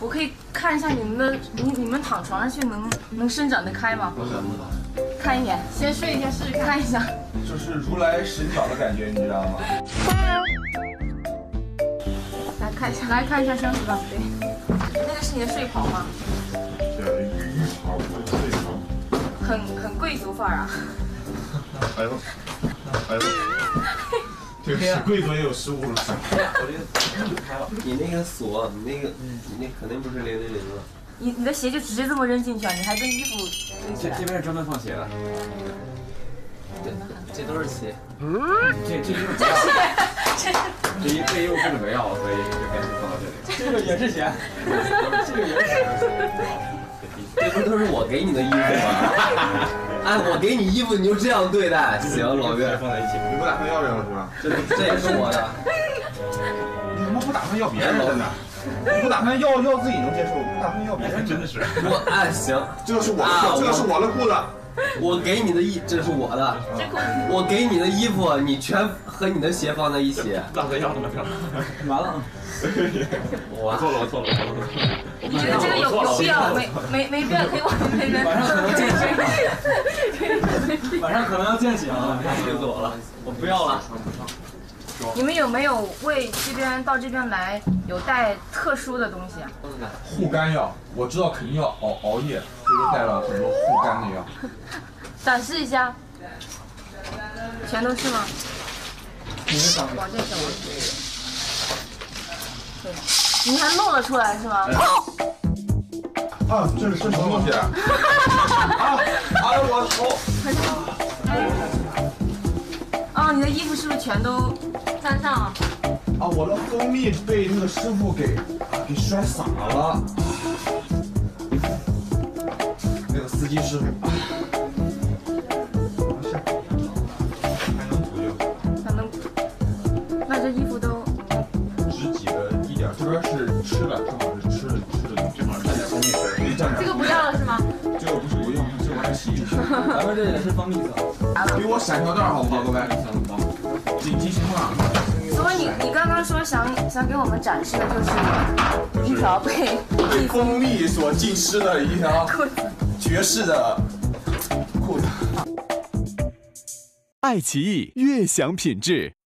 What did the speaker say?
我可以看一下你们的，你你们躺床上去能能伸展得开吗？不可能。看一眼，先睡一下试试看一下。就是如来神掌的感觉，你知道吗？来看一下，来看一下身子吧。对，那个是你的睡袍吗？对，浴袍睡袍。很很贵族范儿啊。哎呦，哎呦，贵族也有失误了。我这个开了，你那个锁，你那个，你那肯定不是零零零了。你你的鞋就直接这么扔进去啊？你还跟衣服堆起来？这这边是专门放鞋的，对，这都是鞋。这 这衣服不要，这衣这衣服不准备要，所以就赶紧放到这里。这个也是鞋，这个也是鞋。这不都是我给你的衣服吗？哎，我给你衣服你就这样对待，行，老岳，放在一起，你不打算要这个是吧？这这也是我的。你他妈不打算要别人的呢？你不打算要要自己能接受，不打算要别人真的是。我哎行，这个是我啊的，这个是我的裤子。我给你的衣，这是我的。我给你的衣服，你全和你的鞋放在一起。大哥要了，完了，我，错了，我错了，我错了。你觉得这个有有必要？没没没必要，可以往那边。晚上可能见血，晚上可能要见血啊！别走了，我不要了。你们有没有为这边到这边来有带特殊的东西啊？护肝药，我知道肯定要熬熬夜，所以带了很多护肝的药。展示一下，全都是吗？你是长往这什么？对，你还露了出来是吗？啊，这是什么东西？啊！哎我头啊，你的衣服是不是全都沾上了？啊！我的蜂蜜被那个师傅给给摔洒了。机师傅。没事，还能补救。那能？那这衣服都只挤了一点，这边是吃的，正好是吃的吃的，正好是蜂蜜水，没蘸点。这个不要了是吗？这个不是不用，这玩意儿洗一洗。咱们这也是蜂蜜色，给我闪条道好不好，各位？紧急情况，所以你你刚刚说想想给我们展示的就是一条被被蜂蜜所浸湿的一条裤子。绝世的裤子。爱奇艺悦享品质。